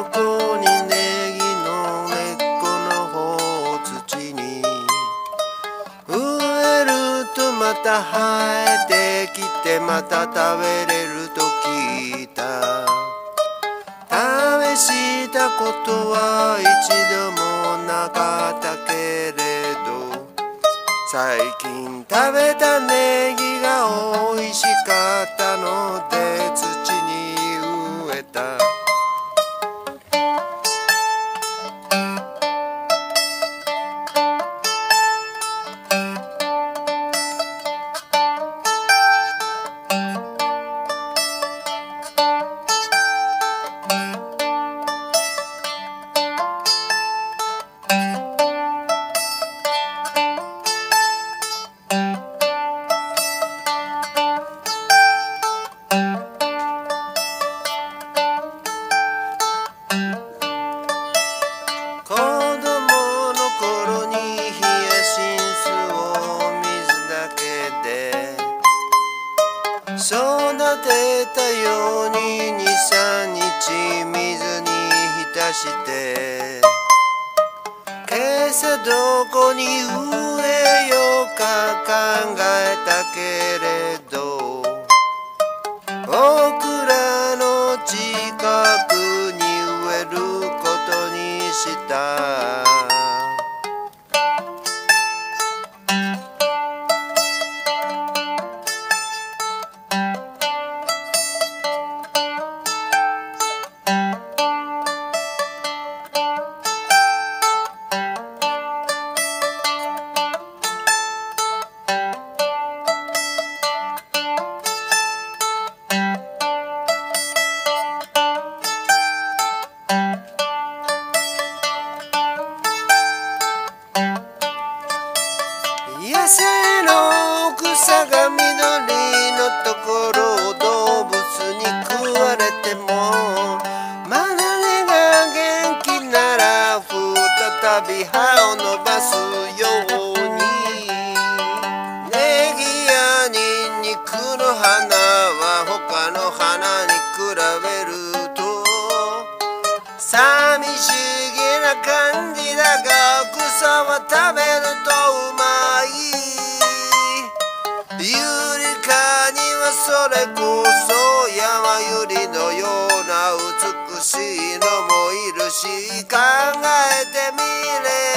横にネギの根っこの方を土に植えるとまた生えてきてまた食べれると聞いた。試したことは一度もなかったけれど最近食べたネギが美味しかったので土てたように23日水に浸して今朝どこに植えようか考えたけれどび葉を伸ばすように。ネギやニンニクの花は他の花に比べると寂しげな感じだが草は食べるとうまい。ユリカにはそれこそ山ユリのようし考えてみれ